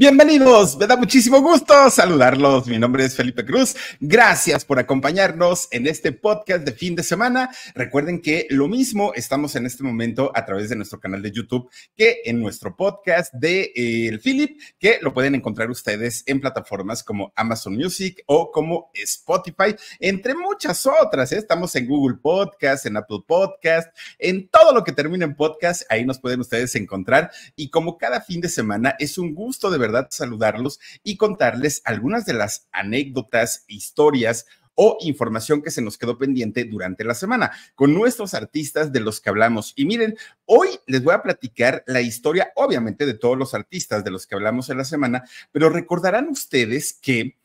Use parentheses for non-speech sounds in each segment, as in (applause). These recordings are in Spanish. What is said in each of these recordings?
Bienvenidos, me da muchísimo gusto saludarlos. Mi nombre es Felipe Cruz. Gracias por acompañarnos en este podcast de fin de semana. Recuerden que lo mismo estamos en este momento a través de nuestro canal de YouTube que en nuestro podcast de eh, El Philip, que lo pueden encontrar ustedes en plataformas como Amazon Music o como Spotify, entre muchas otras. ¿eh? Estamos en Google Podcast, en Apple Podcast, en todo lo que termine en podcast. Ahí nos pueden ustedes encontrar. Y como cada fin de semana, es un gusto de verdad saludarlos y contarles algunas de las anécdotas, historias o información que se nos quedó pendiente durante la semana con nuestros artistas de los que hablamos. Y miren, hoy les voy a platicar la historia, obviamente, de todos los artistas de los que hablamos en la semana, pero recordarán ustedes que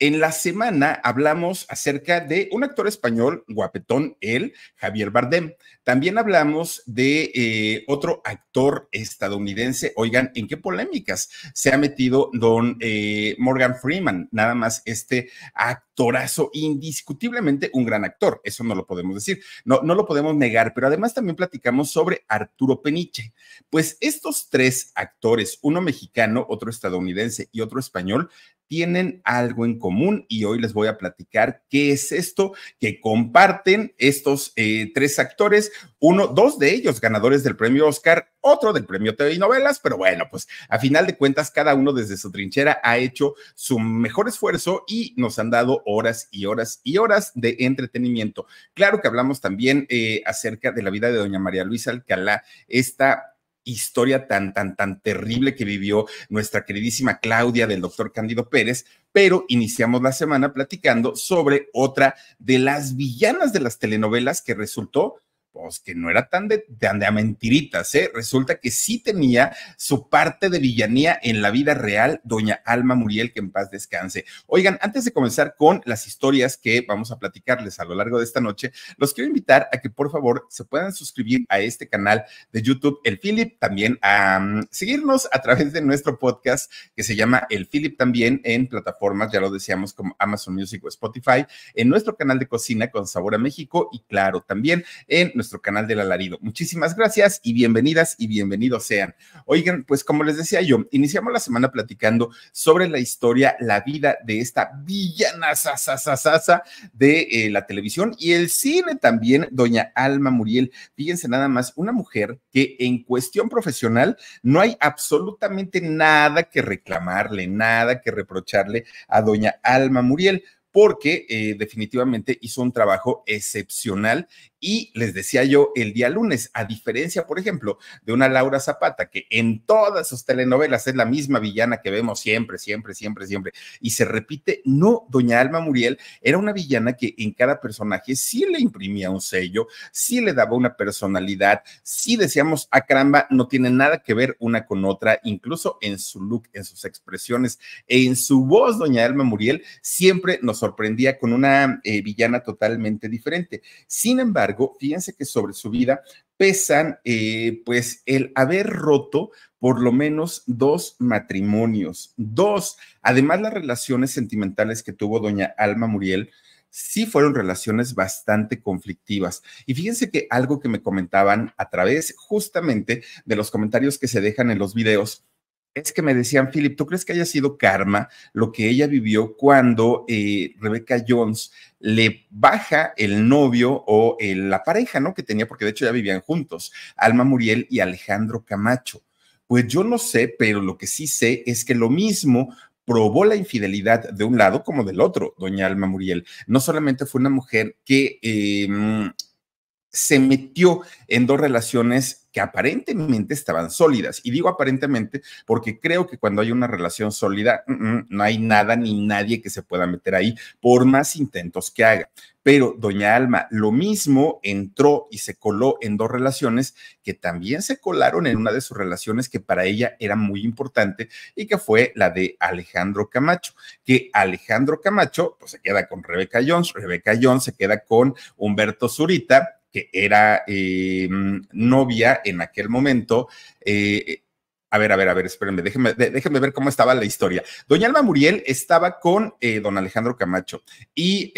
en la semana hablamos acerca de un actor español, guapetón, él, Javier Bardem. También hablamos de eh, otro actor estadounidense. Oigan, ¿en qué polémicas se ha metido don eh, Morgan Freeman? Nada más este actorazo, indiscutiblemente un gran actor, eso no lo podemos decir, no, no lo podemos negar, pero además también platicamos sobre Arturo Peniche. Pues estos tres actores, uno mexicano, otro estadounidense y otro español, tienen algo en común y hoy les voy a platicar qué es esto que comparten estos eh, tres actores, uno, dos de ellos ganadores del premio Oscar, otro del premio TV y novelas, pero bueno, pues a final de cuentas cada uno desde su trinchera ha hecho su mejor esfuerzo y nos han dado horas y horas y horas de entretenimiento. Claro que hablamos también eh, acerca de la vida de doña María Luisa Alcalá, esta historia tan, tan, tan terrible que vivió nuestra queridísima Claudia del doctor Cándido Pérez, pero iniciamos la semana platicando sobre otra de las villanas de las telenovelas que resultó pues que no era tan de, de, mentiritas, ¿eh? Resulta que sí tenía su parte de villanía en la vida real, doña Alma Muriel, que en paz descanse. Oigan, antes de comenzar con las historias que vamos a platicarles a lo largo de esta noche, los quiero invitar a que por favor se puedan suscribir a este canal de YouTube, El Philip, también a seguirnos a través de nuestro podcast que se llama El Philip también en plataformas, ya lo decíamos, como Amazon Music o Spotify, en nuestro canal de cocina con Sabor a México y claro, también en nuestro canal del alarido. Muchísimas gracias y bienvenidas y bienvenidos sean. Oigan, pues como les decía yo, iniciamos la semana platicando sobre la historia, la vida de esta villana sasa de eh, la televisión y el cine también, doña Alma Muriel. Fíjense nada más, una mujer que en cuestión profesional no hay absolutamente nada que reclamarle, nada que reprocharle a doña Alma Muriel porque eh, definitivamente hizo un trabajo excepcional y les decía yo el día lunes, a diferencia, por ejemplo, de una Laura Zapata, que en todas sus telenovelas es la misma villana que vemos siempre, siempre, siempre, siempre, y se repite, no, doña Alma Muriel era una villana que en cada personaje sí le imprimía un sello, sí le daba una personalidad, sí decíamos, a ah, caramba, no tiene nada que ver una con otra, incluso en su look, en sus expresiones, en su voz, doña Alma Muriel siempre nos sorprendía con una eh, villana totalmente diferente. Sin embargo, fíjense que sobre su vida pesan eh, pues el haber roto por lo menos dos matrimonios, dos. Además, las relaciones sentimentales que tuvo doña Alma Muriel sí fueron relaciones bastante conflictivas. Y fíjense que algo que me comentaban a través justamente de los comentarios que se dejan en los videos, es que me decían, Philip, ¿tú crees que haya sido karma lo que ella vivió cuando eh, Rebecca Jones le baja el novio o la pareja, ¿no? Que tenía, porque de hecho ya vivían juntos, Alma Muriel y Alejandro Camacho. Pues yo no sé, pero lo que sí sé es que lo mismo probó la infidelidad de un lado como del otro, doña Alma Muriel. No solamente fue una mujer que em, se metió en dos relaciones que aparentemente estaban sólidas. Y digo aparentemente porque creo que cuando hay una relación sólida, mm, mm, no hay nada ni nadie que se pueda meter ahí, por más intentos que haga. Pero doña Alma, lo mismo entró y se coló en dos relaciones que también se colaron en una de sus relaciones que para ella era muy importante y que fue la de Alejandro Camacho, que Alejandro Camacho pues se queda con Rebeca Jones, Rebeca Jones se queda con Humberto Zurita, que era eh, novia en aquel momento. Eh, a ver, a ver, a ver, espérenme, déjenme, déjenme ver cómo estaba la historia. Doña Alma Muriel estaba con eh, don Alejandro Camacho y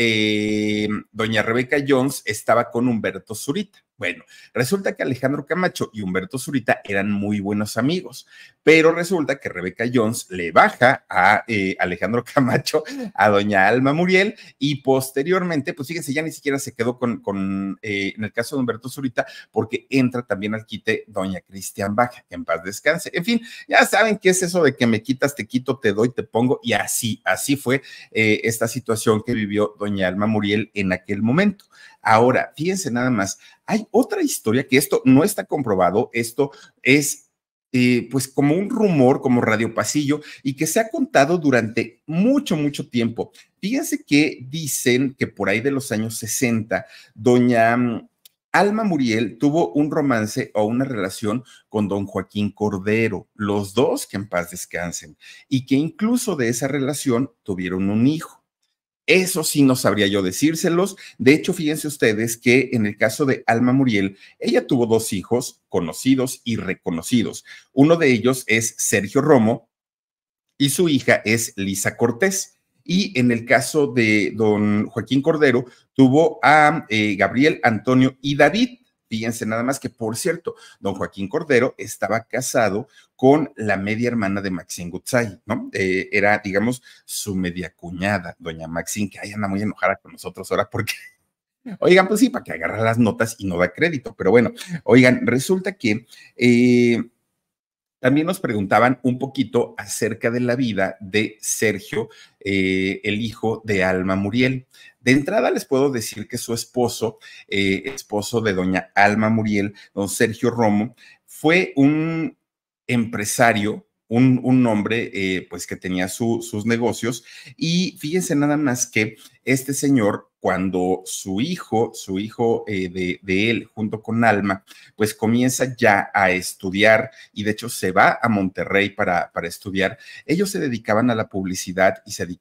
doña Rebeca Jones estaba con Humberto Zurita. Bueno, resulta que Alejandro Camacho y Humberto Zurita eran muy buenos amigos, pero resulta que Rebeca Jones le baja a eh, Alejandro (laughs) Camacho, a doña Alma Muriel, y posteriormente, pues fíjense, ya ni siquiera se quedó con, con eh, en el caso de Humberto Zurita, porque entra también al quite doña Cristian Baja, en paz descanse. En fin, ya saben qué es eso de que me quitas, te quito, te doy, te pongo, y así, así fue eh, esta situación que vivió doña Alma Muriel en aquel momento. Ahora, fíjense nada más, hay otra historia que esto no está comprobado, esto es eh, pues como un rumor, como radio pasillo, y que se ha contado durante mucho, mucho tiempo. Fíjense que dicen que por ahí de los años 60, doña mm, Alma Muriel tuvo un romance o una relación con don Joaquín Cordero, los dos que en paz descansen, y que incluso de esa relación tuvieron un hijo. Eso sí no sabría yo decírselos. De hecho, fíjense ustedes que en el caso de Alma Muriel, ella tuvo dos hijos conocidos y reconocidos. Uno de ellos es Sergio Romo y su hija es Lisa Cortés. Y en el caso de don Joaquín Cordero, tuvo a eh, Gabriel, Antonio y David. Fíjense nada más que, por cierto, don Joaquín Cordero estaba casado con la media hermana de Maxine Gutzai, ¿no? Eh, era, digamos, su media cuñada, doña Maxine, que ahí anda muy enojada con nosotros ahora porque (laughs) Oigan, pues sí, para que agarra las notas y no da crédito, pero bueno, oigan, resulta que eh, también nos preguntaban un poquito acerca de la vida de Sergio, eh, el hijo de Alma Muriel. De entrada les puedo decir que su esposo, eh, esposo de doña Alma Muriel, don Sergio Romo, fue un empresario, un, un hombre eh, pues que tenía sus negocios. Y fíjense nada más que este señor cuando su hijo, su hijo eh, de, él, junto con Alma, pues comienza ya a estudiar y de hecho se va a Monterrey para, para estudiar, ellos se dedicaban a la publicidad y se eh,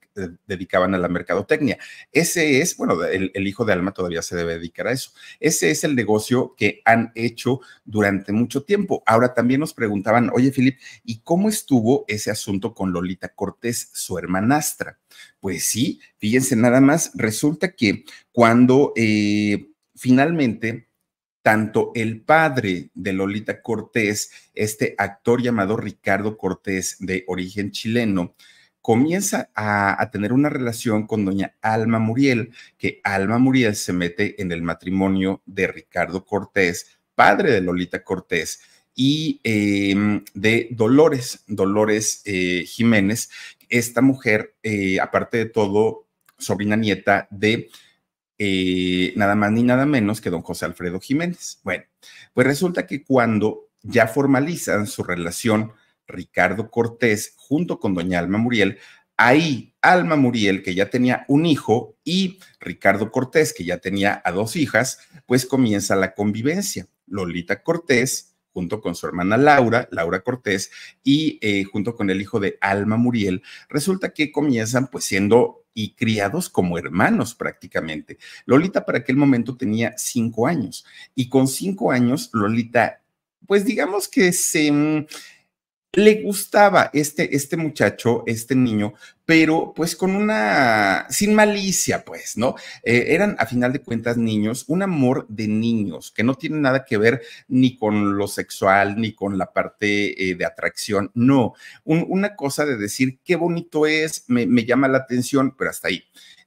dedicaban a la mercadotecnia. Ese es, bueno, el, el hijo de Alma todavía se debe dedicar a eso. Ese es el negocio que han hecho durante mucho tiempo. Ahora también nos preguntaban, oye, Filip, ¿y cómo estuvo ese asunto con Lolita Cortés, su hermanastra? Pues sí, fíjense nada más, resulta que cuando eh, finalmente tanto el padre de Lolita Cortés, este actor llamado Ricardo Cortés de origen chileno, comienza a, tener una relación con doña Alma Muriel, que Alma Muriel se mete en el matrimonio de Ricardo Cortés, padre de Lolita Cortés, y em, de Dolores, Dolores eh, Jiménez, esta mujer, eh, aparte de todo, sobrina nieta de eh, nada más ni nada menos que don José Alfredo Jiménez. Bueno, pues resulta que cuando ya formalizan su relación Ricardo Cortés junto con doña Alma Muriel, ahí Alma Muriel, que ya tenía un hijo, y Ricardo Cortés, que ya tenía a dos hijas, pues comienza la convivencia. Lolita Cortés junto con su hermana Laura, Laura Cortés, y eh, junto con el hijo de Alma Muriel, resulta que comienzan pues siendo y criados como hermanos prácticamente. Lolita para aquel momento tenía cinco años y con cinco años Lolita, pues digamos que se mm, le gustaba este, este muchacho, este niño, pero pues con una, sin malicia, pues, ¿no? Eh, eran a final de cuentas niños, un amor de niños, que no tiene nada que ver ni con lo sexual, ni con la parte eh, de atracción, no, una cosa de decir qué bonito es, me, me llama la atención, pero hasta ahí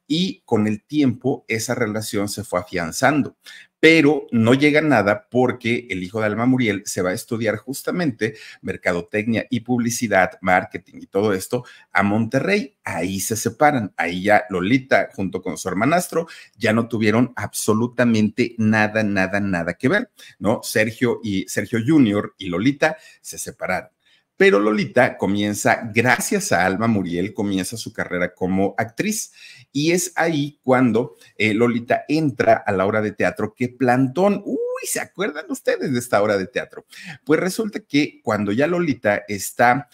y con el tiempo esa relación se fue afianzando pero no llega nada porque el hijo de Alma Muriel se va a estudiar justamente mercadotecnia y publicidad, marketing y todo esto a Monterrey. Ahí se separan, ahí ya Lolita junto con su hermanastro ya no tuvieron absolutamente nada, nada, nada que ver, ¿no? Sergio y Sergio Junior y Lolita se separaron. Pero Lolita comienza, gracias a Alma Muriel, comienza su carrera como actriz. Y es ahí cuando eh, Lolita entra a la obra de teatro que Plantón, uy, ¿se acuerdan ustedes de esta obra de teatro? Pues resulta que cuando ya Lolita está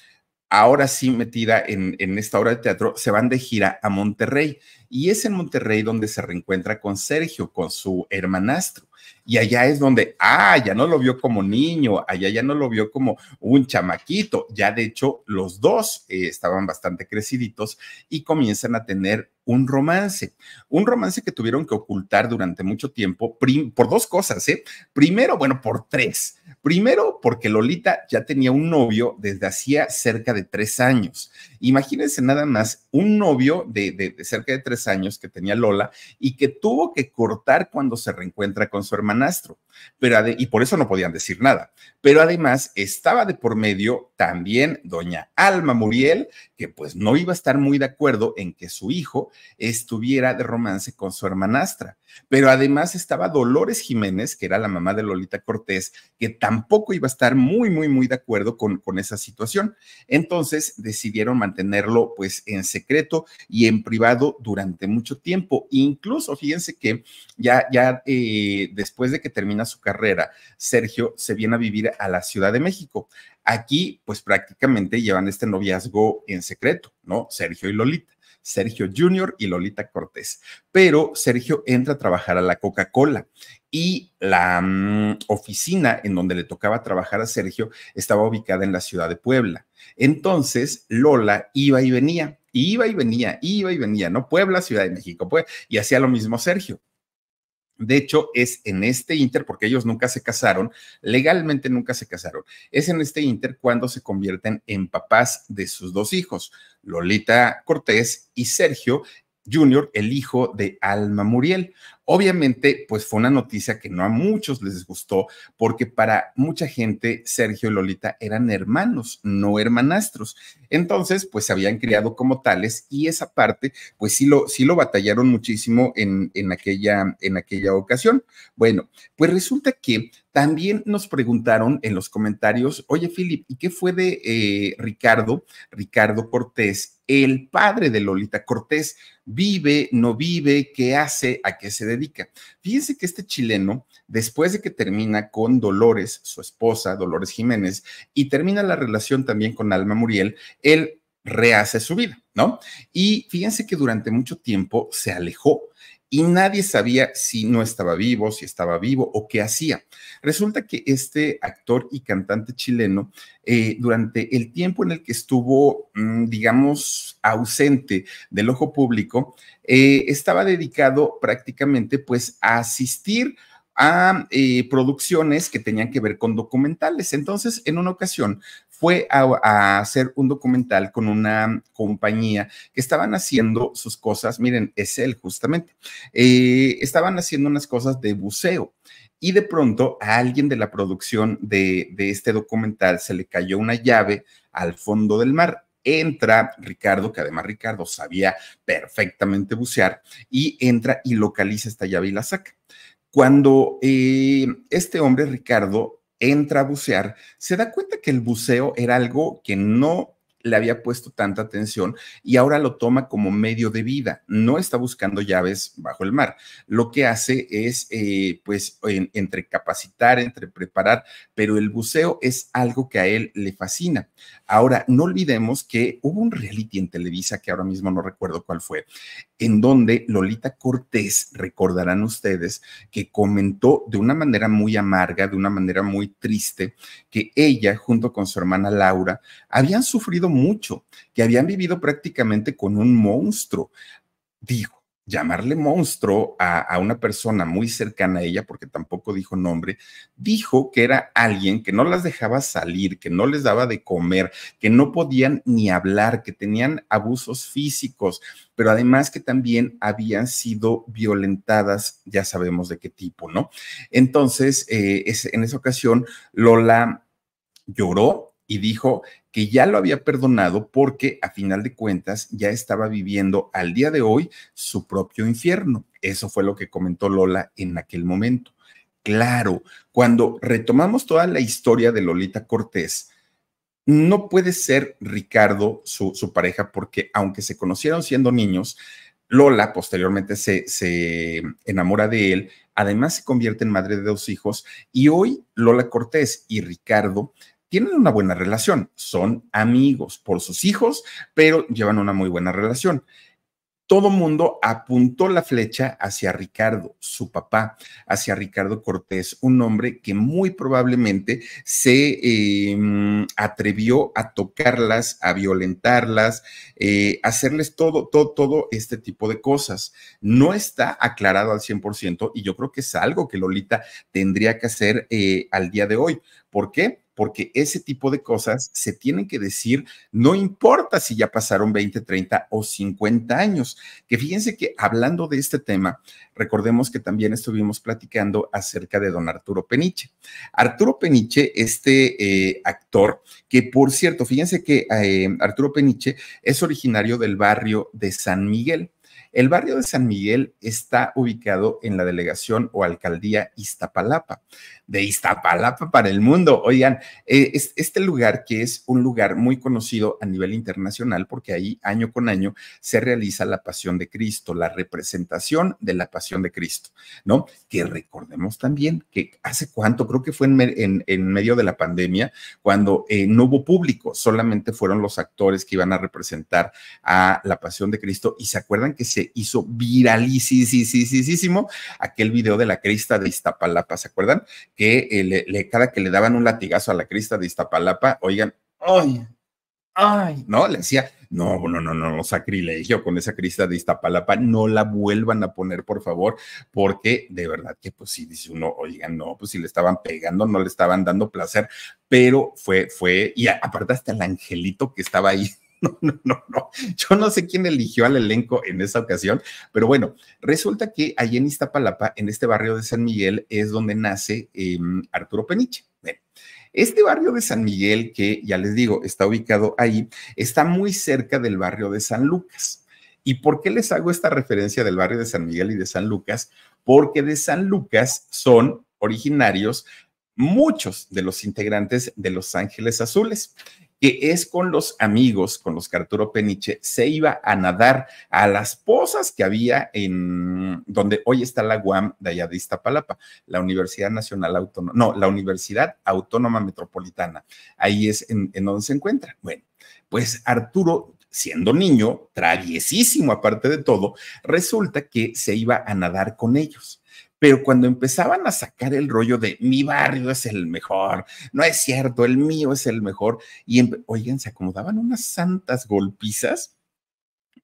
ahora sí metida en, en, esta obra de teatro, se van de gira a Monterrey. Y es en Monterrey donde se reencuentra con Sergio, con su hermanastro. Y allá es donde, ah, ya no lo vio como niño, allá ya no lo vio como un chamaquito, ya de hecho los dos eh, estaban bastante creciditos y comienzan a tener un romance, un romance que tuvieron que ocultar durante mucho tiempo por dos cosas, ¿eh? Primero, bueno, por tres. Primero, porque Lolita ya tenía un novio desde hacía cerca de tres años. Imagínense nada más un novio de, cerca de tres años que tenía Lola y que tuvo que cortar cuando se reencuentra con su hermanastro. Pero, y por eso no podían decir nada. Pero además estaba de por medio también doña Alma Muriel, que pues no iba a estar muy de acuerdo en que su hijo estuviera de romance con su hermanastra. Pero además estaba Dolores Jiménez, que era la mamá de Lolita Cortés, que tampoco iba a estar muy, muy, muy de acuerdo con, con esa situación. Entonces decidieron mantenerlo pues en secreto y en privado durante mucho tiempo. Incluso fíjense que ya, ya eh, después de que termina su carrera, Sergio se viene a vivir a la Ciudad de México. Aquí, pues prácticamente llevan este noviazgo en secreto, ¿no? Sergio y Lolita. Sergio Jr. y Lolita Cortés. Pero Sergio entra a trabajar a la Coca-Cola y la mm, oficina en donde le tocaba trabajar a Sergio estaba ubicada en la ciudad de Puebla. Entonces Lola iba y venía, iba y venía, iba y venía, ¿no? Puebla, Ciudad de México, pues, y hacía lo mismo Sergio. De hecho, es en este inter, porque ellos nunca se casaron, legalmente nunca se casaron, es en este inter cuando se convierten en papás de sus dos hijos, Lolita Cortés y Sergio, Junior, el hijo de Alma Muriel. Obviamente, pues fue una noticia que no a muchos les gustó, porque para mucha gente Sergio y Lolita eran hermanos, no hermanastros. Entonces, pues se habían criado como tales y esa parte, pues sí lo, sí lo batallaron muchísimo en, en, aquella, en aquella ocasión. Bueno, pues resulta que también nos preguntaron en los comentarios, oye, Philip, ¿y qué fue de eh, Ricardo, Ricardo Cortés, el padre de Lolita Cortés? ¿Vive, no vive? ¿Qué hace? ¿A qué se dedica? Fíjense que este chileno, después de que termina con Dolores, su esposa, Dolores Jiménez, y termina la relación también con Alma Muriel, él rehace su vida, ¿no? Y fíjense que durante mucho tiempo se alejó y nadie sabía si no estaba vivo, si estaba vivo o qué hacía. Resulta que este actor y cantante chileno, eh, durante el tiempo en el que estuvo, mm, digamos, ausente del ojo público, eh, estaba dedicado prácticamente pues a asistir a eh, producciones que tenían que ver con documentales. Entonces, en una ocasión fue a, hacer un documental con una compañía que estaban haciendo sus cosas, miren, es él justamente, eh, estaban haciendo unas cosas de buceo. Y de pronto a alguien de la producción de, este documental se le cayó una llave al fondo del mar entra Ricardo, que además Ricardo sabía perfectamente bucear, y entra y localiza esta llave y la saca. Cuando eh, este hombre, Ricardo, entra a bucear, se da cuenta que el buceo era algo que no le había puesto tanta atención y ahora lo toma como medio de vida. No está buscando llaves bajo el mar. Lo que hace es, eh, pues, entre capacitar, entre preparar, pero el buceo es algo que a él le fascina. Ahora, no olvidemos que hubo un reality en Televisa, que ahora mismo no recuerdo cuál fue, en donde Lolita Cortés, recordarán ustedes, que comentó de una manera muy amarga, de una manera muy triste, que ella, junto con su hermana Laura, habían sufrido mucho, que habían vivido prácticamente con un monstruo. Dijo, llamarle monstruo a, una persona muy cercana a ella, porque tampoco dijo nombre, dijo que era alguien que no las dejaba salir, que no les daba de comer, que no podían ni hablar, que tenían abusos físicos, pero además que también habían sido violentadas, ya sabemos de qué tipo, ¿no? Entonces, eh, en esa ocasión, Lola lloró y dijo que ya lo había perdonado porque a final de cuentas ya estaba viviendo al día de hoy su propio infierno. Eso fue lo que comentó Lola en aquel momento. Claro, cuando retomamos toda la historia de Lolita Cortés, no puede ser Ricardo su, pareja porque aunque se conocieron siendo niños, Lola posteriormente se, se, enamora de él, además se convierte en madre de dos hijos y hoy Lola Cortés y Ricardo tienen una buena relación, son amigos por sus hijos, pero llevan una muy buena relación. todo mundo apuntó la flecha hacia Ricardo, su papá, hacia Ricardo Cortés, un hombre que muy probablemente se em, atrevió a tocarlas, a violentarlas, eh, hacerles todo, todo, todo este tipo de cosas. No está aclarado al 100% y yo creo que es algo que Lolita tendría que hacer eh, al día de hoy. ¿Por qué? Porque ese tipo de cosas se tienen que decir, no importa si ya pasaron 20, 30 o 50 años. Que fíjense que hablando de este tema, recordemos que también estuvimos platicando acerca de don Arturo Peniche. Arturo Peniche, este eh, actor, que por cierto, fíjense que eh, Arturo Peniche es originario del barrio de San Miguel. El barrio de San Miguel está ubicado en la delegación o alcaldía Iztapalapa de Iztapalapa para el mundo. Oigan, eh, este lugar que es un lugar muy conocido a nivel internacional porque ahí año con año se realiza la pasión de Cristo, la representación de la pasión de Cristo, ¿no? Que recordemos también que hace cuánto, creo que fue en, en, medio de la pandemia, cuando eh, no hubo público, solamente fueron los actores que iban a representar a la pasión de Cristo y se acuerdan que se hizo viralísimo aquel video de la crista de Iztapalapa, ¿se acuerdan? que eh, le, cada que le daban un latigazo a la crista de Iztapalapa, oigan, ¡ay! ¡ay! ¿No? Le decía, no, no, no, no, sacrilegio con esa crista de Iztapalapa, no la vuelvan a poner, por favor, porque de verdad que, pues sí, dice uno, oigan, no, pues si le estaban pegando, no le estaban dando placer, pero fue, fue, y aparte hasta el angelito que estaba ahí (laughs) no, no, no, no. Yo no sé quién eligió al elenco en esa ocasión, pero bueno, resulta que allí en Iztapalapa, en este barrio de San Miguel, es donde nace em, Arturo Peniche. este barrio de San Miguel, que ya les digo, está ubicado ahí, está muy cerca del barrio de San Lucas. ¿Y por qué les hago esta referencia del barrio de San Miguel y de San Lucas? Porque de San Lucas son originarios muchos de los integrantes de Los Ángeles Azules que es con los amigos, con los que Arturo Peniche se iba a nadar a las pozas que había en donde hoy está la UAM de allá de Iztapalapa, la Universidad Nacional Autónoma, no, la Universidad Autónoma Metropolitana. Ahí es en, donde se encuentra. Bueno, pues Arturo siendo niño, traviesísimo aparte de todo, resulta que se iba a nadar con ellos. Pero cuando empezaban a sacar el rollo de mi barrio es el mejor, no es cierto, el mío es el mejor, y oigan, se acomodaban unas santas golpizas,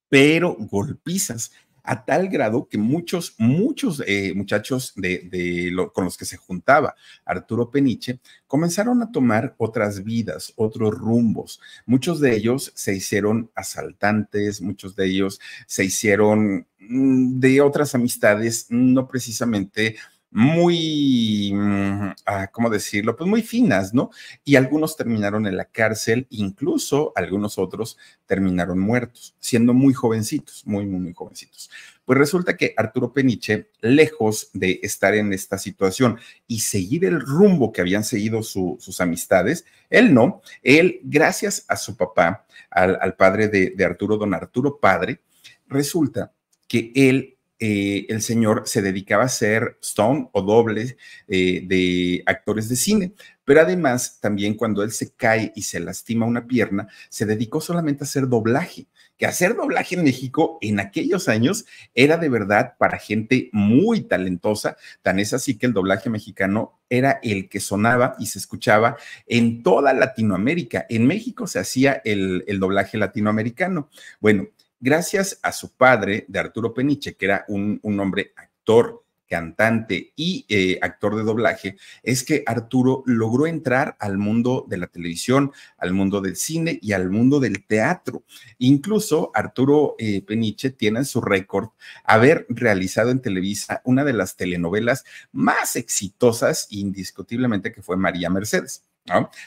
pero golpizas a tal grado que muchos, muchos eh, muchachos de, con los que se juntaba Arturo Peniche comenzaron a tomar otras vidas, otros rumbos. Muchos de ellos se hicieron asaltantes, muchos de ellos se hicieron mm, de otras amistades, no precisamente muy, mm, ah, ¿cómo decirlo? Pues muy finas, ¿no? Y algunos terminaron en la cárcel, incluso algunos otros terminaron muertos, siendo muy jovencitos, muy, muy, muy jovencitos. Pues resulta que Arturo Peniche, lejos de estar en esta situación y seguir el rumbo que habían seguido sus amistades, él no, él, gracias a su papá, al, padre de, de Arturo, don Arturo Padre, resulta que él eh, el señor se dedicaba a ser stone o doble eh, de actores de cine, pero además también cuando él se cae y se lastima una pierna, se dedicó solamente a hacer doblaje, que hacer doblaje en México en aquellos años era de verdad para gente muy talentosa, tan es así que el doblaje mexicano era el que sonaba y se escuchaba en toda Latinoamérica. En México se hacía el, el doblaje latinoamericano. Bueno, gracias a su padre de Arturo Peniche, que era un, hombre actor, cantante y eh, actor de doblaje, es que Arturo logró entrar al mundo de la televisión, al mundo del cine y al mundo del teatro. Incluso Arturo eh, Peniche tiene su récord haber realizado en Televisa una de las telenovelas más exitosas, indiscutiblemente, que fue María Mercedes.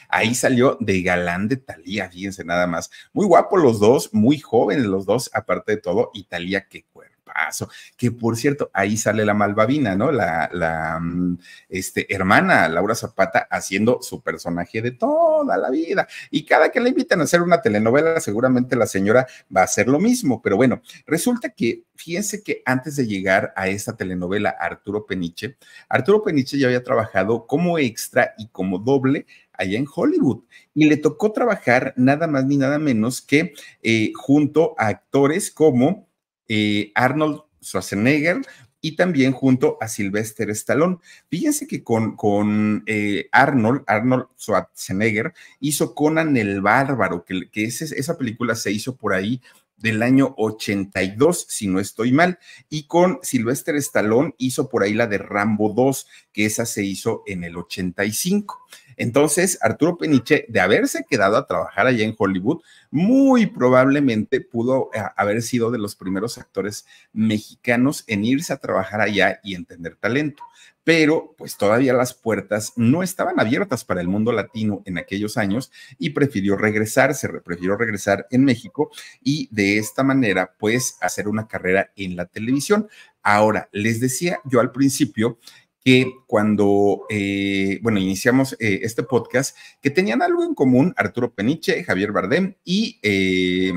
Ahí salió de galán de Talía, fíjense nada más. Muy guapos los dos, muy jóvenes los dos, aparte de todo, y Talía, qué cuerpazo. Que por cierto, ahí sale la malvavina, ¿no? La, la mm, este, hermana Laura Zapata haciendo su personaje de toda la vida. Y cada que le invitan a hacer una telenovela, seguramente la señora va a hacer lo mismo. Pero bueno, resulta que, fíjense que antes de llegar a esta telenovela, Arturo Peniche, Arturo Peniche ya había trabajado como extra y como doble allá en Hollywood y le tocó trabajar nada más ni nada menos que eh, junto a actores como eh, Arnold Schwarzenegger y también junto a Sylvester Stallone. Fíjense que con, eh, Arnold, Arnold Schwarzenegger, hizo Conan el Bárbaro, que, que esa película se hizo por ahí del año 82, si no estoy mal, y con Sylvester Stallone hizo por ahí la de Rambo 2, que esa se hizo en el 85. Entonces, Arturo Peniche, de haberse quedado a trabajar allá en Hollywood, muy probablemente pudo eh, haber sido de los primeros actores mexicanos en irse a trabajar allá y entender talento pero pues todavía las puertas no estaban abiertas para el mundo latino en aquellos años y prefirió regresar, se prefirió regresar en México y de esta manera pues hacer una carrera en la televisión. Ahora, les decía yo al principio que cuando, eh, bueno, iniciamos eh, este podcast, que tenían algo en común Arturo Peniche, Javier Bardem y eh,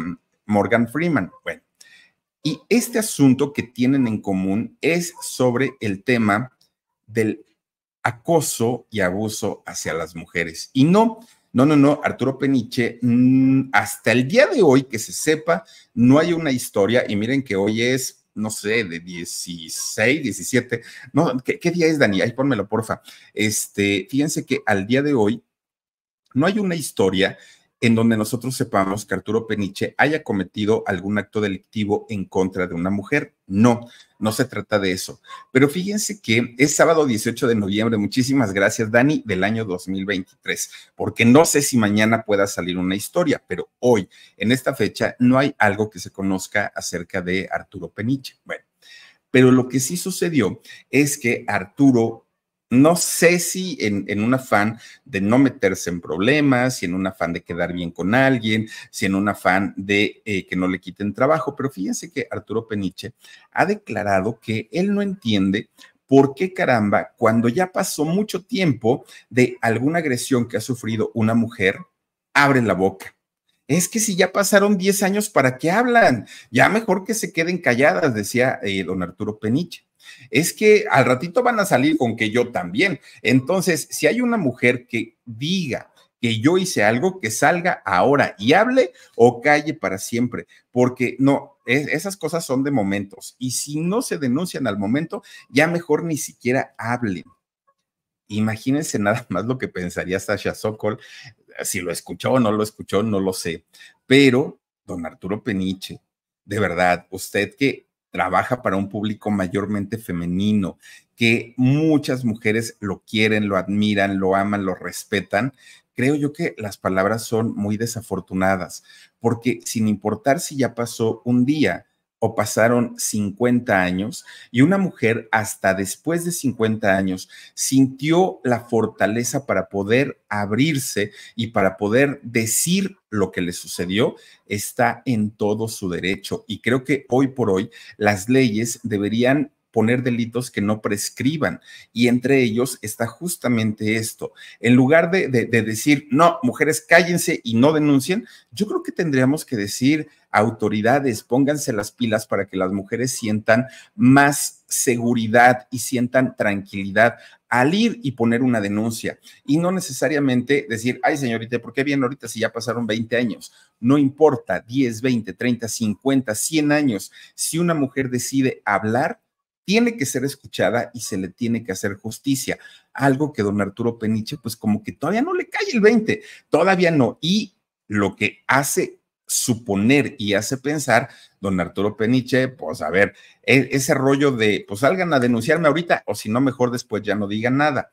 Morgan Freeman. Bueno, y este asunto que tienen en común es sobre el tema del acoso y abuso hacia las mujeres. Y no, no, no, no, Arturo Peniche, mm, hasta el día de hoy que se sepa, no hay una historia, y miren que hoy es, no sé, de 16, 17, no, ¿qué, día es, Dani? Ahí pónmelo, porfa. Este, fíjense que al día de hoy no hay una historia en donde nosotros sepamos que Arturo Peniche haya cometido algún acto delictivo en contra de una mujer. No, no se trata de eso. Pero fíjense que es sábado 18 de noviembre, muchísimas gracias Dani, del año 2023, porque no sé si mañana pueda salir una historia, pero hoy, en esta fecha, no hay algo que se conozca acerca de Arturo Peniche. Bueno, pero lo que sí sucedió es que Arturo no sé si en, un afán de no meterse en problemas, si en un afán de quedar bien con alguien, si en un afán de eh, que no le quiten trabajo, pero fíjense que Arturo Peniche ha declarado que él no entiende por qué caramba, cuando ya pasó mucho tiempo de alguna agresión que ha sufrido una mujer, abre la boca. Es que si ya pasaron 10 años, ¿para qué hablan? Ya mejor que se queden calladas, decía eh, don Arturo Peniche es que al ratito van a salir con que yo también. Entonces, si hay una mujer que diga que yo hice algo, que salga ahora y hable o calle para siempre, porque no, esas cosas son de momentos. Y si no se denuncian al momento, ya mejor ni siquiera hablen. Imagínense nada más lo que pensaría Sasha Sokol, si lo escuchó o no lo escuchó, no lo sé. Pero, don Arturo Peniche, de verdad, usted que trabaja para un público mayormente femenino, que muchas mujeres lo quieren, lo admiran, lo aman, lo respetan, creo yo que las palabras son muy desafortunadas, porque sin importar si ya pasó un día, o pasaron 50 años y una mujer hasta después de 50 años sintió la fortaleza para poder abrirse y para poder decir lo que le sucedió, está en todo su derecho. Y creo que hoy por hoy las leyes deberían poner delitos que no prescriban. Y entre ellos está justamente esto. En lugar de, decir, no, mujeres cállense y no denuncien, yo creo que tendríamos que decir, autoridades, pónganse las pilas para que las mujeres sientan más seguridad y sientan tranquilidad al ir y poner una denuncia y no necesariamente decir, ay señorita, ¿por qué viene ahorita si ya pasaron 20 años? No importa, 10, 20, 30, 50, 100 años, si una mujer decide hablar, tiene que ser escuchada y se le tiene que hacer justicia. Algo que don Arturo Peniche, pues como que todavía no le cae el 20, todavía no. Y lo que hace suponer y hace pensar, don Arturo Peniche, pues a ver, e, ese rollo de, pues salgan a denunciarme ahorita o si no, mejor después ya no digan nada.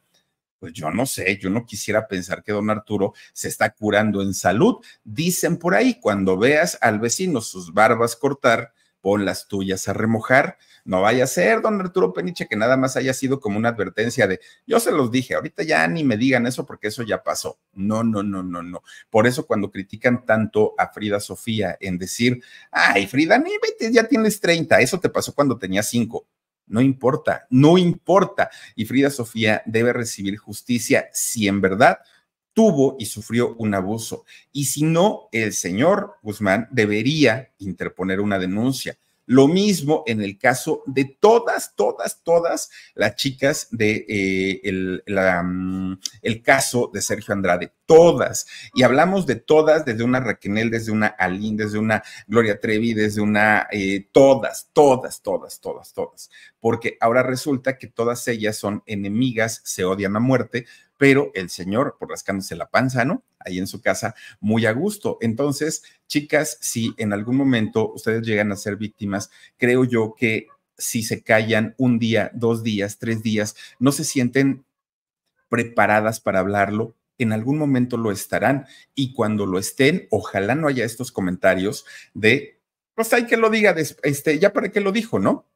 Pues yo no sé, yo no quisiera pensar que don Arturo se está curando en salud. Dicen por ahí, cuando veas al vecino sus barbas cortar, pon las tuyas a remojar. No vaya a ser, don Arturo Peniche, que nada más haya sido como una advertencia de, yo se los dije, ahorita ya ni me digan eso porque eso ya pasó. No, no, no, no, no. Por eso cuando critican tanto a Frida Sofía en decir, ay, Frida, ni vete, ya tienes 30, eso te pasó cuando tenías 5. No importa, no importa. Y Frida Sofía debe recibir justicia si en verdad tuvo y sufrió un abuso. Y si no, el señor Guzmán debería interponer una denuncia Lo mismo en el caso de todas, todas, todas las chicas de eh, el, mm, el caso de Sergio Andrade, todas. Y hablamos de todas, desde una Raquel, desde una Aline, desde una Gloria Trevi, desde una, eh, todas, todas, todas, todas, todas. Porque ahora resulta que todas ellas son enemigas, se odian a muerte, pero el señor, por rascándose la panza, ¿no? Ahí en su casa, muy a gusto. Entonces, chicas, si en algún momento ustedes llegan a ser víctimas, creo yo que si se callan un día, dos días, tres días, no se sienten preparadas para hablarlo, en algún momento lo estarán. Y cuando lo estén, ojalá no haya estos comentarios de, pues hay que lo diga, este, ya para qué lo dijo, ¿no?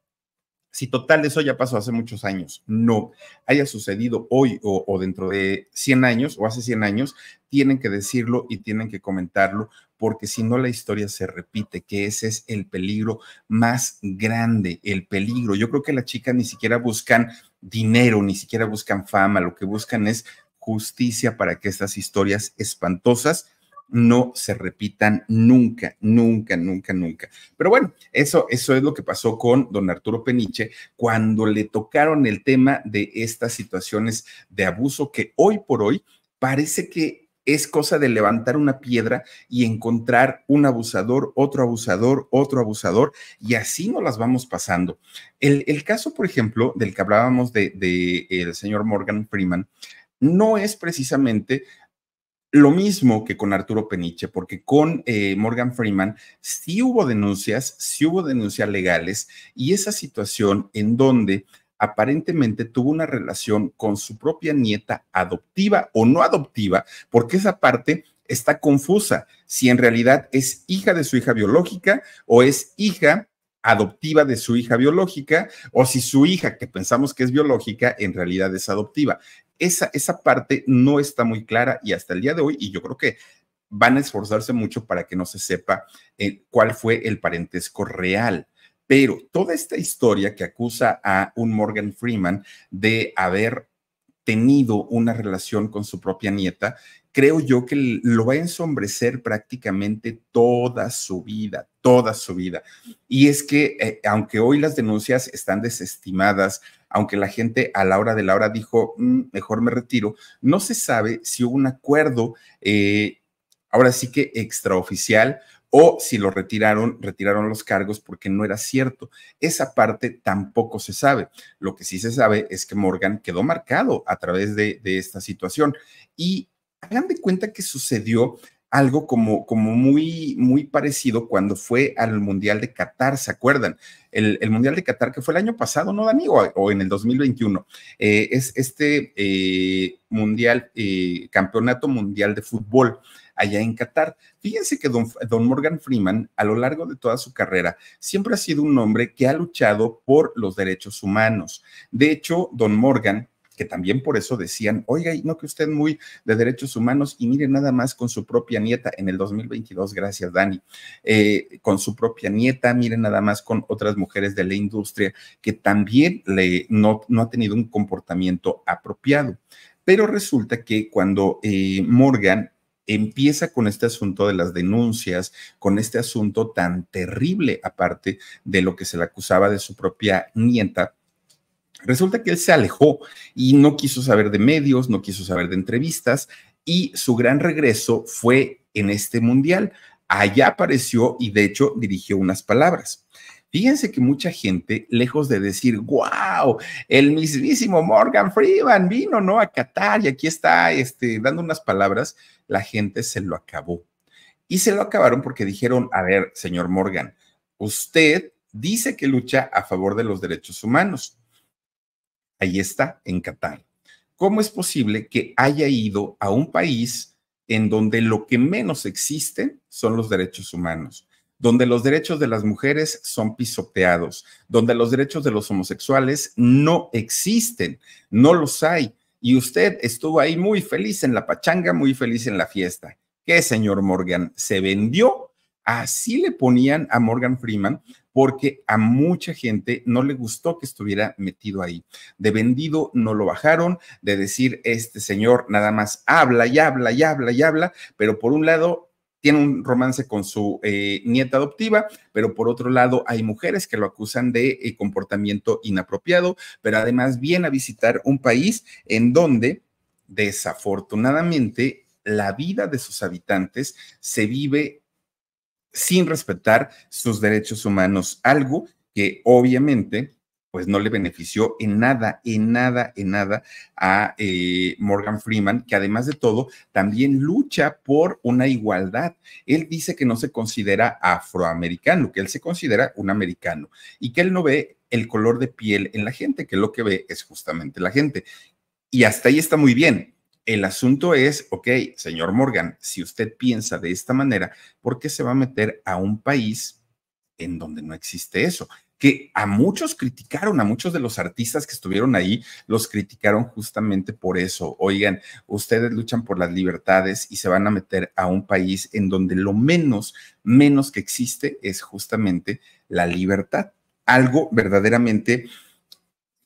Si total eso ya pasó hace muchos años, no haya sucedido hoy o, dentro de 100 años o hace 100 años, tienen que decirlo y tienen que comentarlo, porque si no la historia se repite, que ese es el peligro más grande, el peligro. Yo creo que las chicas ni siquiera buscan dinero, ni siquiera buscan fama, lo que buscan es justicia para que estas historias espantosas no se repitan nunca, nunca, nunca, nunca. Pero bueno, eso, eso es lo que pasó con don Arturo Peniche cuando le tocaron el tema de estas situaciones de abuso que hoy por hoy parece que es cosa de levantar una piedra y encontrar un abusador, otro abusador, otro abusador, y así nos las vamos pasando. El, caso, por ejemplo, del que hablábamos del de, el señor Morgan Freeman, no es precisamente lo mismo que con Arturo Peniche, porque con eh, Morgan Freeman sí hubo denuncias, sí hubo denuncias legales y esa situación en donde aparentemente tuvo una relación con su propia nieta adoptiva o no adoptiva, porque esa parte está confusa, si en realidad es hija de su hija biológica o es hija adoptiva de su hija biológica o si su hija, que pensamos que es biológica, en realidad es adoptiva. Esa, esa parte no está muy clara y hasta el día de hoy, y yo creo que van a esforzarse mucho para que no se sepa eh, cuál fue el parentesco real. Pero toda esta historia que acusa a un Morgan Freeman de haber tenido una relación con su propia nieta, creo yo que lo va a ensombrecer prácticamente toda su vida, toda su vida. Y es que, eh, aunque hoy las denuncias están desestimadas, aunque la gente a la hora de la hora dijo, mm, mejor me retiro, no se sabe si hubo un acuerdo, eh, ahora sí que extraoficial, o si lo retiraron, retiraron los cargos porque no era cierto. Esa parte tampoco se sabe. Lo que sí se sabe es que Morgan quedó marcado a través de, de esta situación. Y hagan de cuenta que sucedió algo como, como muy, muy parecido cuando fue al Mundial de Qatar, ¿se acuerdan? El, Mundial de Qatar que fue el año pasado, ¿no, Dani? O, en el 2021. Eh, es este eh, Mundial, eh, Campeonato Mundial de Fútbol allá en Qatar. Fíjense que don, don, Morgan Freeman, a lo largo de toda su carrera, siempre ha sido un hombre que ha luchado por los derechos humanos. De hecho, don Morgan que también por eso decían, oiga, no que usted muy de derechos humanos y mire nada más con su propia nieta en el 2022, gracias Dani, eh, con su propia nieta, mire nada más con otras mujeres de la industria que también le, no, no ha tenido un comportamiento apropiado. Pero resulta que cuando eh, Morgan empieza con este asunto de las denuncias, con este asunto tan terrible aparte de lo que se le acusaba de su propia nieta, Resulta que él se alejó y no quiso saber de medios, no quiso saber de entrevistas y su gran regreso fue en este mundial. Allá apareció y de hecho dirigió unas palabras. Fíjense que mucha gente, lejos de decir, wow, el mismísimo Morgan Freeman vino, ¿no? A Qatar y aquí está este, dando unas palabras, la gente se lo acabó. Y se lo acabaron porque dijeron, a ver, señor Morgan, usted dice que lucha a favor de los derechos humanos ahí está, en Qatar. ¿Cómo es posible que haya ido a un país en donde lo que menos existe son los derechos humanos? donde los derechos de las mujeres son pisoteados, donde los derechos de los homosexuales no existen, no los hay. Y usted estuvo ahí muy feliz en la pachanga, muy feliz en la fiesta. ¿Qué, señor Morgan? ¿Se vendió? Así le ponían a Morgan Freeman porque a mucha gente no le gustó que estuviera metido ahí. De vendido no lo bajaron, de decir, este señor nada más habla y habla y habla y habla, pero por un lado tiene un romance con su eh, nieta adoptiva, pero por otro lado hay mujeres que lo acusan de eh, comportamiento inapropiado, pero además viene a visitar un país en donde desafortunadamente la vida de sus habitantes se vive sin respetar sus derechos humanos, algo que obviamente pues no le benefició en nada, en nada, en nada a eh, Morgan Freeman, que además de todo también lucha por una igualdad. Él dice que no se considera afroamericano, que él se considera un americano y que él no ve el color de piel en la gente, que lo que ve es justamente la gente. Y hasta ahí está muy bien. El asunto es, ok, señor Morgan, si usted piensa de esta manera, ¿por qué se va a meter a un país en donde no existe eso? que a muchos criticaron, a muchos de los artistas que estuvieron ahí, los criticaron justamente por eso. Oigan, ustedes luchan por las libertades y se van a meter a un país en donde lo menos, menos que existe es justamente la libertad. Algo verdaderamente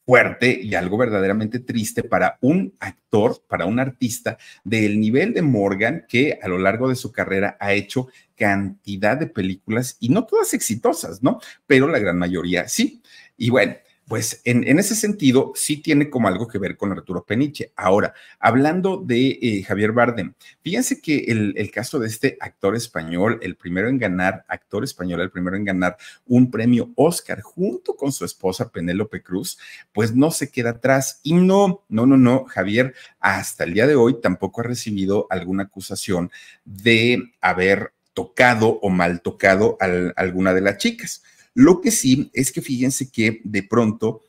fuerte y algo verdaderamente triste para un actor, para un artista del nivel de Morgan, que a lo largo de su carrera ha hecho cantidad de películas y no todas exitosas, ¿no? Pero la gran mayoría sí. Y bueno, pues en, ese sentido sí tiene como algo que ver con Arturo Peniche. Ahora, hablando de eh, Javier Bardem, fíjense que el, el, caso de este actor español, el primero en ganar, actor español, el primero en ganar un premio Oscar junto con su esposa Penélope Cruz, pues no se queda atrás. Y no, no, no, no, Javier hasta el día de hoy tampoco ha recibido alguna acusación de haber tocado o mal tocado a alguna de las chicas. Lo que sí es que fíjense que de pronto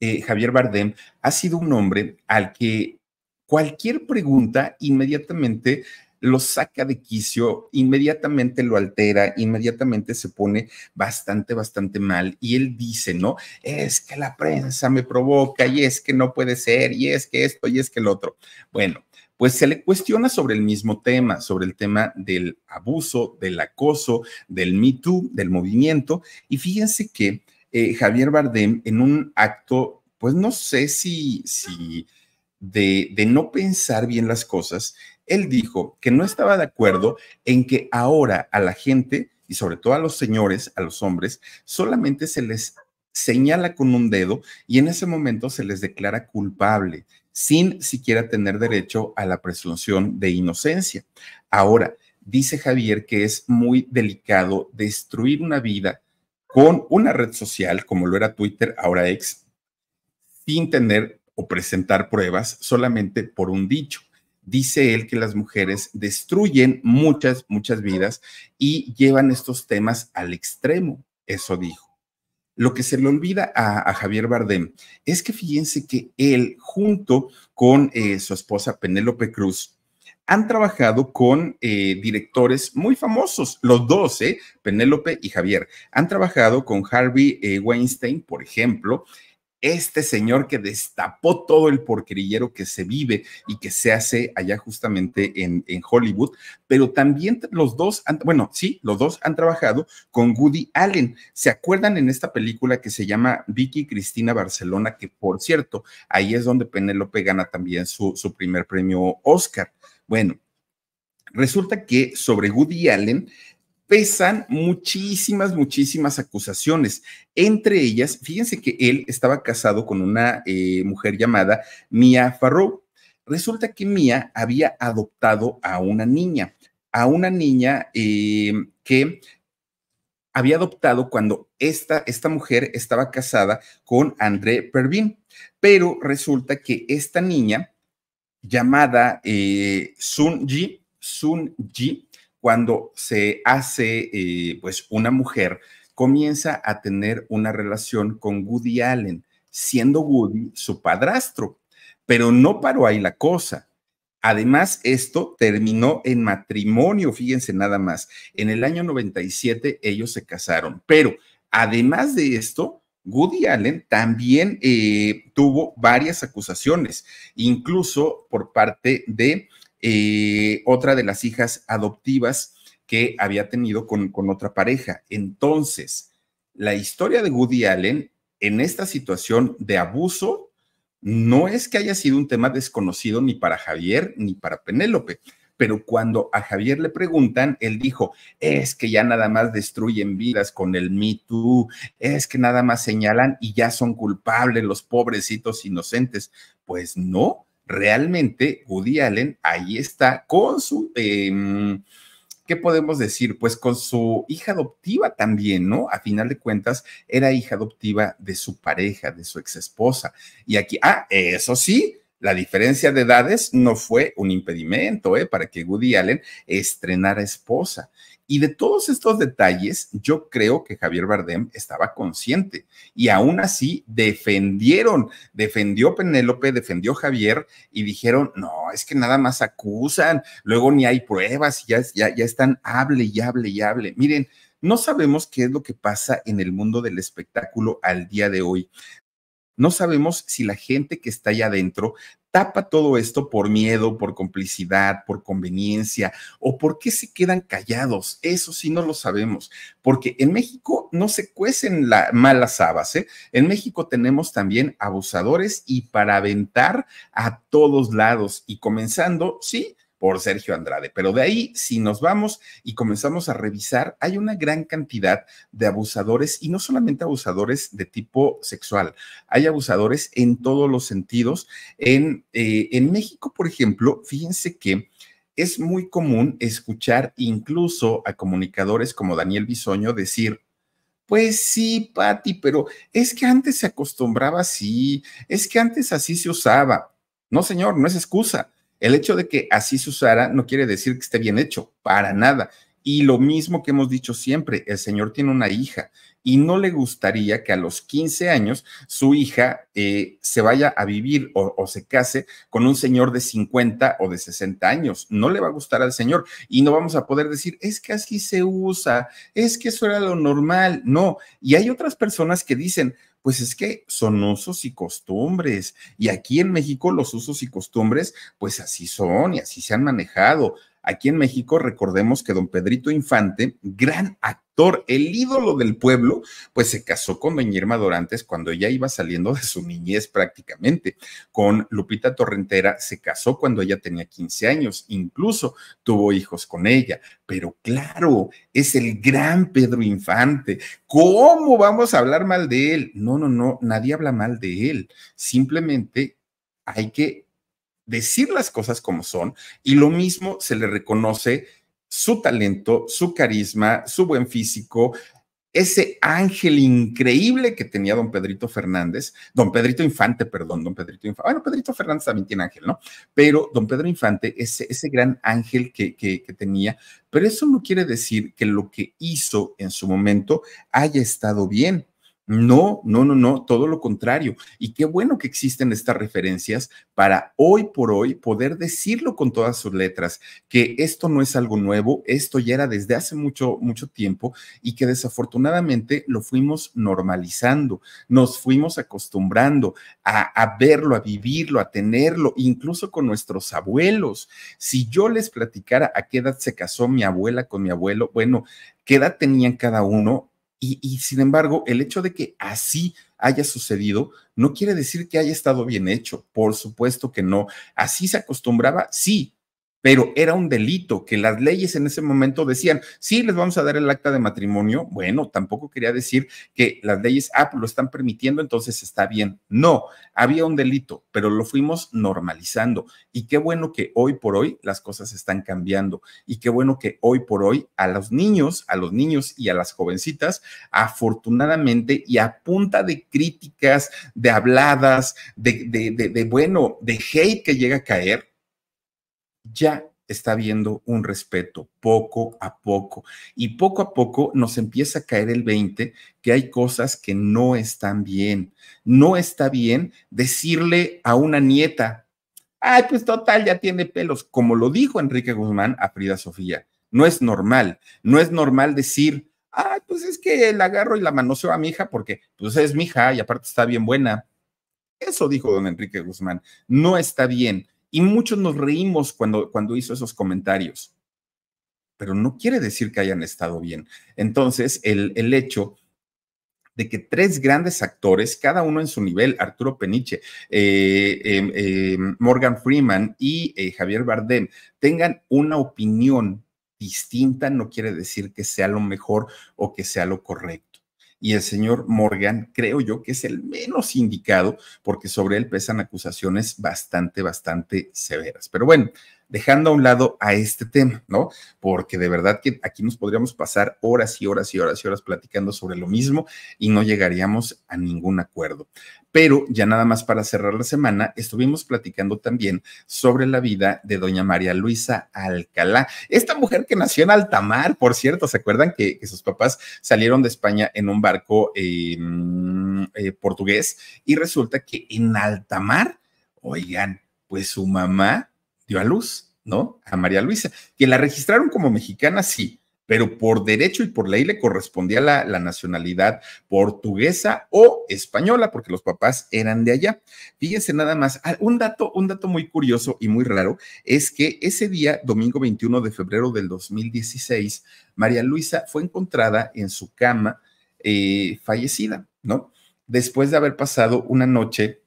eh, Javier Bardem ha sido un hombre al que cualquier pregunta inmediatamente lo saca de quicio, inmediatamente lo altera, inmediatamente se pone bastante, bastante mal. Y él dice, ¿no? Es que la prensa me provoca y es que no puede ser y es que esto y es que el otro. Bueno, pues se le cuestiona sobre el mismo tema, sobre el tema del abuso, del acoso, del Me Too, del movimiento. Y fíjense que eh, Javier Bardem en un acto, pues no sé si, si de, de no pensar bien las cosas, él dijo que no estaba de acuerdo en que ahora a la gente y sobre todo a los señores, a los hombres, solamente se les señala con un dedo y en ese momento se les declara culpable sin siquiera tener derecho a la presunción de inocencia. Ahora, dice Javier que es muy delicado destruir una vida con una red social, como lo era Twitter, ahora ex, sin tener o presentar pruebas solamente por un dicho. Dice él que las mujeres destruyen muchas, muchas vidas y llevan estos temas al extremo. Eso dijo. Lo que se le olvida a, Javier Bardem es que fíjense que él, junto con eh, su esposa Penélope Cruz, han trabajado con eh, directores muy famosos, los dos, ¿eh? Penélope y Javier. Han trabajado con Harvey eh, Weinstein, por ejemplo, este señor que destapó todo el porquerillero que se vive y que se hace allá justamente en, Hollywood, pero también los dos, bueno, sí, los dos han trabajado con Woody Allen. ¿Se acuerdan en esta película que se llama Vicky Cristina Barcelona? Que por cierto, ahí es donde Penélope gana también su, su primer premio Oscar. Bueno, resulta que sobre Woody Allen pesan muchísimas, muchísimas acusaciones. Entre ellas, fíjense que él estaba casado con una eh, mujer llamada Mia Farrow. Resulta que Mia había adoptado a una niña, a una niña eh, que había adoptado cuando esta, esta mujer estaba casada con André Pervin. Pero resulta que esta niña, llamada eh, Sun Ji, Sun Ji, cuando se hace eh, pues una mujer, comienza a tener una relación con Woody Allen, siendo Woody su padrastro. Pero no paró ahí la cosa. Además, esto terminó en matrimonio, fíjense nada más. En el año 97 ellos se casaron, pero además de esto, Woody Allen también eh, tuvo varias acusaciones, incluso por parte de eh, otra de las hijas adoptivas que había tenido con, con otra pareja. Entonces, la historia de Woody Allen en esta situación de abuso no es que haya sido un tema desconocido ni para Javier ni para Penélope, pero cuando a Javier le preguntan, él dijo, es que ya nada más destruyen vidas con el Me Too, es que nada más señalan y ya son culpables los pobrecitos inocentes. Pues no, realmente Woody Allen ahí está con su... Em, ¿qué podemos decir? Pues con su hija adoptiva también, ¿no? A final de cuentas, era hija adoptiva de su pareja, de su ex esposa. Y aquí, ah, eso sí, la diferencia de edades no fue un impedimento ¿eh? para que Woody Allen estrenara esposa. Y de todos estos detalles, yo creo que Javier Bardem estaba consciente y aún así defendieron, defendió Penélope, defendió Javier y dijeron, no, es que nada más acusan, luego ni hay pruebas, ya, ya, ya están, hable y hable y hable. Miren, no sabemos qué es lo que pasa en el mundo del espectáculo al día de hoy. No sabemos si la gente que está allá adentro tapa todo esto por miedo, por complicidad, por conveniencia o por qué se quedan callados. Eso sí no lo sabemos, porque en México no se cuecen las malas habas. ¿eh? En México tenemos también abusadores y para aventar a todos lados y comenzando, sí, por Sergio Andrade. Pero de ahí, si nos vamos y comenzamos a revisar, hay una gran cantidad de abusadores y no solamente abusadores de tipo sexual, hay abusadores en todos los sentidos. En, eh, en México, por ejemplo, fíjense que es muy común escuchar incluso a comunicadores como Daniel Bisoño decir, pues sí, Patti, pero es que antes se acostumbraba así, es que antes así se usaba. No, señor, no es excusa. El hecho de que así se usara no quiere decir que esté bien hecho, para nada. Y lo mismo que hemos dicho siempre, el señor tiene una hija y no le gustaría que a los 15 años su hija eh, se vaya a vivir o, o, se case con un señor de 50 o de 60 años. No le va a gustar al señor y no vamos a poder decir, es que así se usa, es que eso era lo normal. No, y hay otras personas que dicen, pues es que son usos y costumbres. Y aquí en México los usos y costumbres, pues así son y así se han manejado. Aquí en México recordemos que don Pedrito Infante, gran actor, el ídolo del pueblo, pues se casó con doña Irma Dorantes cuando ella iba saliendo de su niñez prácticamente. Con Lupita Torrentera se casó cuando ella tenía 15 años, incluso tuvo hijos con ella. Pero claro, es el gran Pedro Infante. ¿Cómo vamos a hablar mal de él? No, no, no, nadie habla mal de él. Simplemente hay que decir las cosas como son y lo mismo se le reconoce su talento, su carisma, su buen físico, ese ángel increíble que tenía don Pedrito Fernández, don Pedrito Infante, perdón, don Pedrito Infante, bueno, Pedrito Fernández también tiene ángel, ¿no? Pero don Pedro Infante, ese, ese gran ángel que, que, que tenía, pero eso no quiere decir que lo que hizo en su momento haya estado bien no, no, no, no, todo lo contrario. Y qué bueno que existen estas referencias para hoy por hoy poder decirlo con todas sus letras, que esto no es algo nuevo, esto ya era desde hace mucho, mucho tiempo y que desafortunadamente lo fuimos normalizando, nos fuimos acostumbrando a, a verlo, a vivirlo, a tenerlo, incluso con nuestros abuelos. Si yo les platicara a qué edad se casó mi abuela con mi abuelo, bueno, qué edad tenían cada uno, y, sin embargo, el hecho de que así haya sucedido no quiere decir que haya estado bien hecho. Por supuesto que no. Así se acostumbraba, sí, pero era un delito que las leyes en ese momento decían, sí, les vamos a dar el acta de matrimonio. Bueno, tampoco quería decir que las leyes, ah, pues lo están permitiendo, entonces está bien. No, había un delito, pero lo fuimos normalizando. Y qué bueno que hoy por hoy las cosas están cambiando. Y qué bueno que hoy por hoy a los niños, a los niños y a las jovencitas, afortunadamente y a punta de críticas, de habladas, de, de, de, de bueno, de hate que llega a caer, ya está habiendo un respeto poco a poco. Y poco a poco nos empieza a caer el 20 que hay cosas que no están bien. No está bien decirle a una nieta, ay, pues total, ya tiene pelos, como lo dijo Enrique Guzmán a Frida Sofía. No es normal, no es normal decir, ay, pues es que la agarro y la manoseo a mi hija porque pues es mi hija y aparte está bien buena. Eso dijo don Enrique Guzmán. No está bien y muchos nos reímos cuando, cuando hizo esos comentarios, pero no quiere decir que hayan estado bien. Entonces, el, el hecho de que tres grandes actores, cada uno en su nivel, Arturo Peniche, eh, em, em, Morgan Freeman y eh, Javier Bardem, tengan una opinión distinta, no quiere decir que sea lo mejor o que sea lo correcto. Y el señor Morgan, creo yo que es el menos indicado porque sobre él pesan acusaciones bastante, bastante severas. Pero bueno, dejando a un lado a este tema, ¿no? Porque de verdad que aquí nos podríamos pasar horas y horas y horas y horas platicando sobre lo mismo y no llegaríamos a ningún acuerdo. Pero ya nada más para cerrar la semana, estuvimos platicando también sobre la vida de doña María Luisa Alcalá, esta mujer que nació en Altamar, por cierto, ¿se acuerdan que, sus papás salieron de España en un barco em, eh, portugués? Y resulta que en Altamar, oigan, pues su mamá dio a luz, ¿no? A María Luisa, que la registraron como mexicana, sí, pero por derecho y por ley le correspondía la, nacionalidad portuguesa o española, porque los papás eran de allá. Fíjense nada más, ah, un dato, un dato muy curioso y muy raro es que ese día, domingo 21 de febrero del 2016, María Luisa fue encontrada en su cama eh, fallecida, ¿no? Después de haber pasado una noche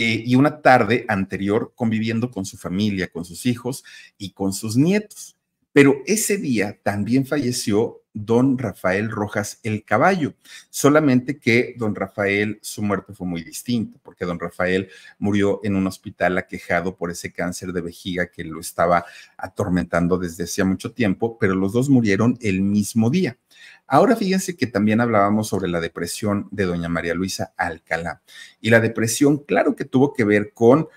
eh, y una tarde anterior conviviendo con su familia, con sus hijos y con sus nietos. Pero ese día también falleció don Rafael Rojas el Caballo, solamente que don Rafael, su muerte fue muy distinta, porque don Rafael murió en un hospital aquejado por ese cáncer de vejiga que lo estaba atormentando desde hacía mucho tiempo, pero los dos murieron el mismo día. Ahora fíjense que también hablábamos sobre la depresión de doña María Luisa Alcalá. Y la depresión, claro que tuvo que ver con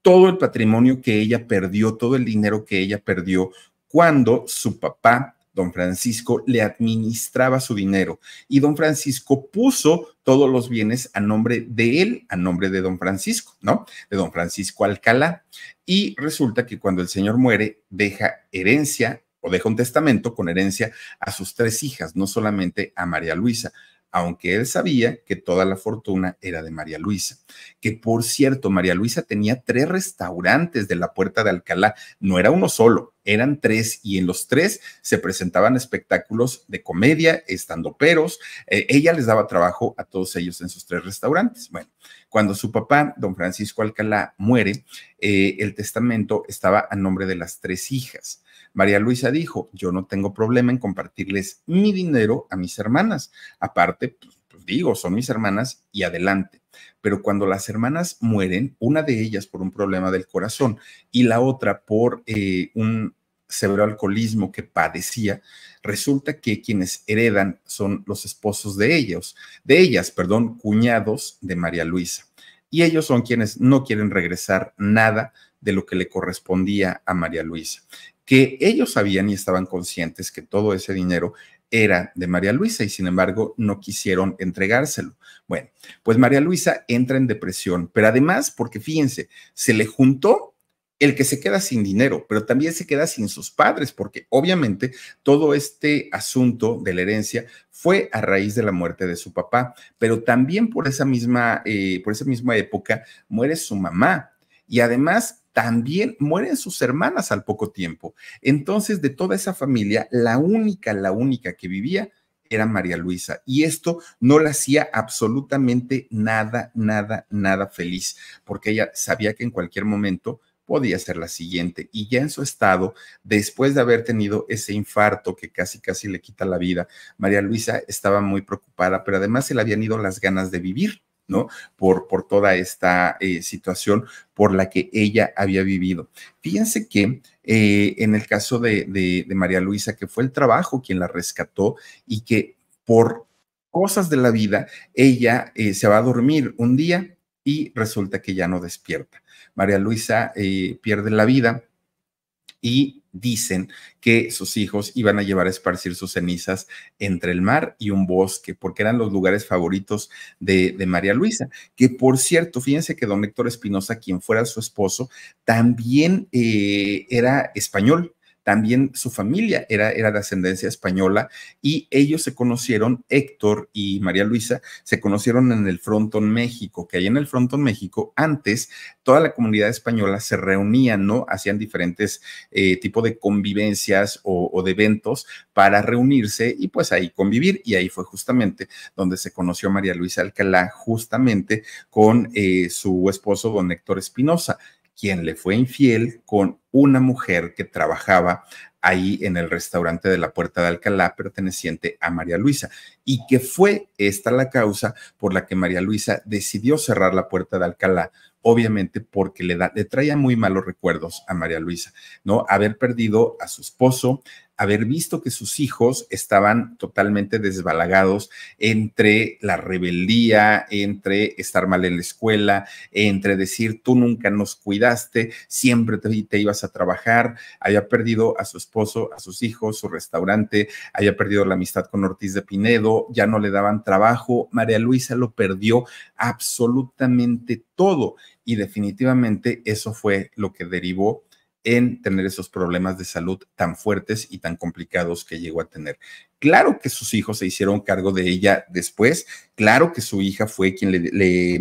todo el patrimonio que ella perdió, todo el dinero que ella perdió cuando su papá, don Francisco, le administraba su dinero. Y don Francisco puso todos los bienes a nombre de él, a nombre de don Francisco, ¿no? De don Francisco Alcalá. Y resulta que cuando el señor muere, deja herencia o deja un testamento con herencia a sus tres hijas, no solamente a María Luisa, aunque él sabía que toda la fortuna era de María Luisa. Que por cierto, María Luisa tenía tres restaurantes de la Puerta de Alcalá, no era uno solo, eran tres y en los tres se presentaban espectáculos de comedia, estando peros. Eh, ella les daba trabajo a todos ellos en sus tres restaurantes. Bueno, cuando su papá, don Francisco Alcalá, muere, eh, el testamento estaba a nombre de las tres hijas. María Luisa dijo, yo no tengo problema en compartirles mi dinero a mis hermanas. Aparte, pues, pues, digo, son mis hermanas y adelante. Pero cuando las hermanas mueren, una de ellas por un problema del corazón y la otra por eh, un severo alcoholismo que padecía, resulta que quienes heredan son los esposos de ellos, de ellas, perdón, cuñados de María Luisa. Y ellos son quienes no quieren regresar nada de lo que le correspondía a María Luisa que ellos sabían y estaban conscientes que todo ese dinero era de María Luisa y sin embargo no quisieron entregárselo. Bueno, pues María Luisa entra en depresión, pero además, porque fíjense, se le juntó el que se queda sin dinero, pero también se queda sin sus padres, porque obviamente todo este asunto de la herencia fue a raíz de la muerte de su papá, pero también por esa misma, eh, por esa misma época muere su mamá. Y además también mueren sus hermanas al poco tiempo. Entonces, de toda esa familia, la única, la única que vivía era María Luisa. Y esto no la hacía absolutamente nada, nada, nada feliz, porque ella sabía que en cualquier momento podía ser la siguiente. Y ya en su estado, después de haber tenido ese infarto que casi, casi le quita la vida, María Luisa estaba muy preocupada, pero además se le habían ido las ganas de vivir. ¿No? Por, por toda esta eh, situación por la que ella había vivido. Fíjense que eh, en el caso de, María Luisa, que fue el trabajo quien la rescató y que por cosas de la vida, ella eh, se va a dormir un día y resulta que ya no despierta. María Luisa pierde la vida y dicen que sus hijos iban a llevar a esparcir sus cenizas entre el mar y un bosque, porque eran los lugares favoritos de, María Luisa, que por cierto, fíjense que don Héctor Espinosa, quien fuera su esposo, también eh, era español, también su familia era, era de ascendencia española y ellos se conocieron, Héctor y María Luisa, se conocieron en el Frontón México, que ahí en el Frontón México antes toda la comunidad española se reunía, ¿no? Hacían diferentes eh, tipos de convivencias o, de eventos para reunirse y pues ahí convivir. Y ahí fue justamente donde se conoció María Luisa Alcalá, justamente con eh, su esposo, don Héctor Espinosa quien le fue infiel con una mujer que trabajaba ahí en el restaurante de la Puerta de Alcalá, perteneciente a María Luisa, y que fue esta la causa por la que María Luisa decidió cerrar la Puerta de Alcalá, obviamente porque le, da, le traía muy malos recuerdos a María Luisa, ¿no? Haber perdido a su esposo, haber visto que sus hijos estaban totalmente desbalagados entre la rebeldía, entre estar mal en la escuela, entre decir tú nunca nos cuidaste, siempre te, ibas a trabajar, haya perdido a su esposo, a sus hijos, su restaurante, haya perdido la amistad con Ortiz de Pinedo, ya no le daban trabajo, María Luisa lo perdió absolutamente todo y definitivamente eso fue lo que derivó en tener esos problemas de salud tan fuertes y tan complicados que llegó a tener. Claro que sus hijos se hicieron cargo de ella después, claro que su hija fue quien le,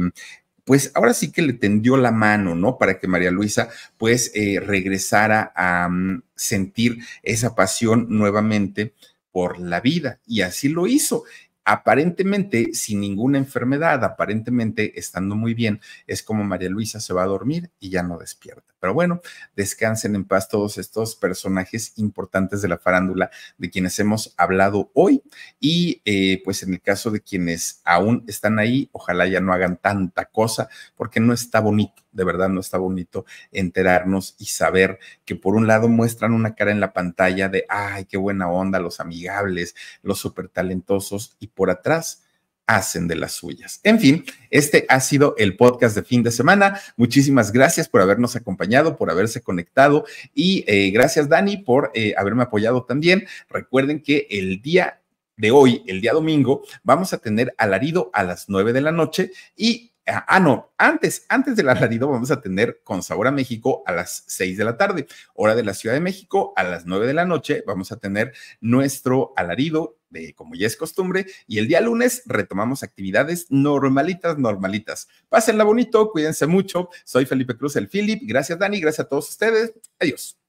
pues ahora sí que le tendió la mano, ¿no? Para que María Luisa pues eh, regresara a mm, sentir esa pasión nuevamente por la vida y así lo hizo aparentemente sin ninguna enfermedad, aparentemente estando muy bien, es como María Luisa se va a dormir y ya no despierta. Pero bueno, descansen en paz todos estos personajes importantes de la farándula de quienes hemos hablado hoy y eh, pues en el caso de quienes aún están ahí, ojalá ya no hagan tanta cosa porque no está bonito, de verdad no está bonito enterarnos y saber que por un lado muestran una cara en la pantalla de, ay, qué buena onda, los amigables, los súper talentosos y por atrás hacen de las suyas. En fin, este ha sido el podcast de fin de semana. Muchísimas gracias por habernos acompañado, por haberse conectado y eh, gracias Dani por eh, haberme apoyado también. Recuerden que el día de hoy, el día domingo, vamos a tener alarido a las nueve de la noche y Ah, ah, no, antes, antes del alarido vamos a tener con Sabor a México a las 6 de la tarde, hora de la Ciudad de México, a las 9 de la noche vamos a tener nuestro alarido como ya es costumbre y el día lunes retomamos actividades normalitas, normalitas. Pásenla bonito, cuídense mucho. Soy Felipe Cruz, el Philip. Gracias Dani, gracias a todos ustedes. Adiós.